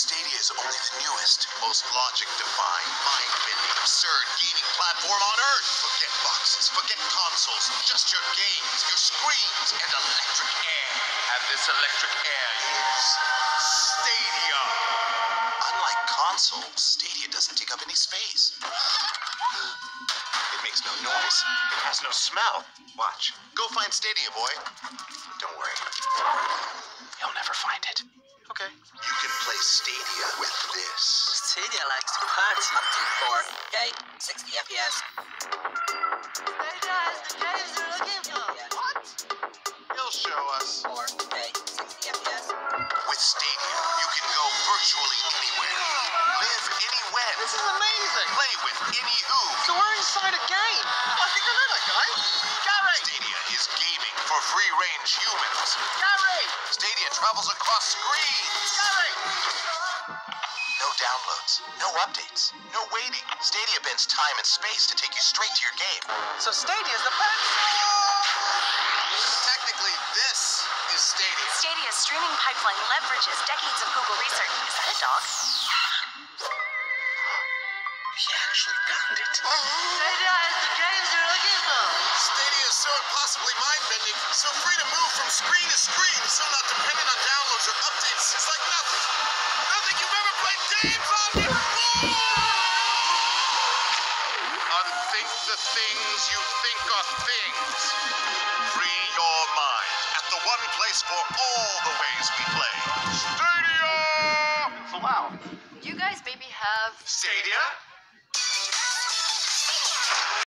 Stadia is only the newest, most logic-defying, mind-bending, absurd gaming platform on Earth. Forget boxes, forget consoles, just your games, your screens, and electric air. And this electric air is Stadia. Unlike consoles, Stadia doesn't take up any space. It makes no noise. It has no smell. Watch. Go find Stadia, boy. Stadia likes to 4K, 60 FPS. Stadia is the games you're looking for. What? He'll show us. 4K, 60 FPS. With Stadia, you can go virtually anywhere. Live anywhere. This is amazing. Play with any who. So we're inside a game. I think I know that guy. Gary. Stadia is gaming for free-range humans. Gary. Stadia travels across screens. Gary. No no updates, no waiting. Stadia bends time and space to take you straight to your game. So Stadia is the best. Technically, this is Stadia. Stadia's streaming pipeline leverages decades of Google research. Is that a dog? He actually found it. Stadia is the games you're looking for. Stadia is so impossibly mind-bending, so free to move from screen to screen, so not dependent on downloads or updates. It's like nothing. Nothing the things you think are things. Free your mind at the one place for all the ways we play. Stadia! Wow. You guys maybe have Stadia?